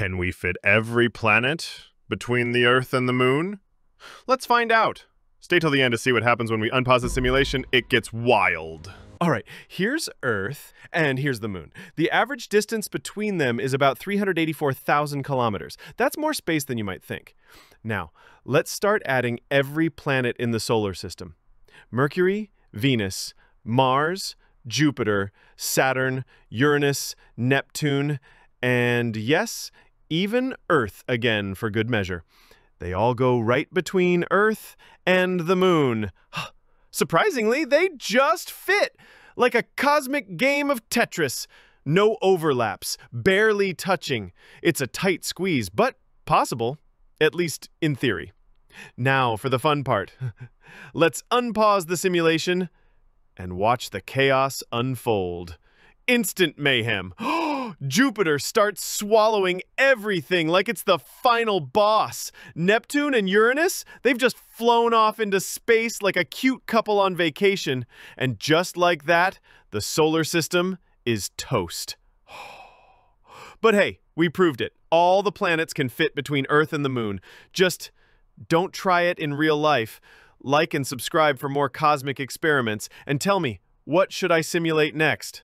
Can we fit every planet between the Earth and the Moon? Let's find out. Stay till the end to see what happens when we unpause the simulation. It gets wild. All right, here's Earth and here's the Moon. The average distance between them is about 384,000 kilometers. That's more space than you might think. Now, let's start adding every planet in the solar system Mercury, Venus, Mars, Jupiter, Saturn, Uranus, Neptune, and yes, even Earth again for good measure. They all go right between Earth and the Moon. Surprisingly, they just fit like a cosmic game of Tetris. No overlaps, barely touching. It's a tight squeeze, but possible, at least in theory. Now for the fun part. Let's unpause the simulation and watch the chaos unfold. Instant mayhem. Oh, Jupiter starts swallowing everything like it's the final boss. Neptune and Uranus, they've just flown off into space like a cute couple on vacation. And just like that, the solar system is toast. But hey, we proved it. All the planets can fit between Earth and the Moon. Just don't try it in real life. Like and subscribe for more cosmic experiments, and tell me, what should I simulate next?